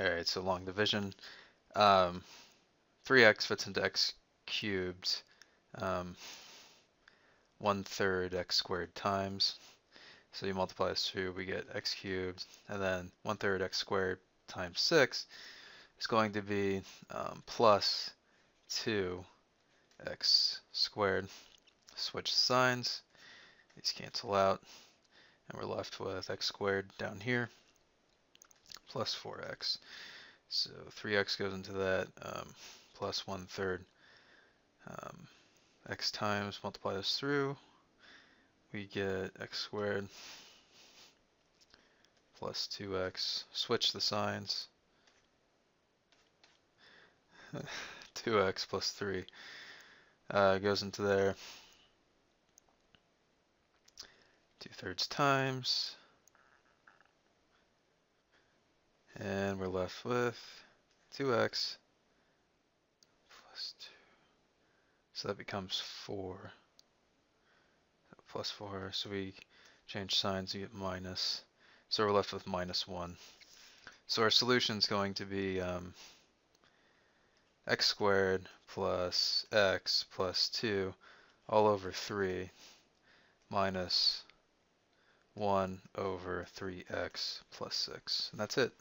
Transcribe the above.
Alright, so long division. Um, 3x fits into x cubed. Um, one third x squared times. So you multiply this through, we get x cubed, and then one third x squared times six is going to be um, plus two x squared. Switch signs, these cancel out, and we're left with x squared down here plus 4x. So 3x goes into that, um, plus 1 third um, x times, multiply this through, we get x squared plus 2x, switch the signs, 2x plus 3 uh, goes into there, 2 thirds times, And we're left with 2x plus 2. So that becomes 4. Plus 4. So we change signs, we get minus. So we're left with minus 1. So our solution is going to be um, x squared plus x plus 2 all over 3 minus 1 over 3x plus 6. And that's it.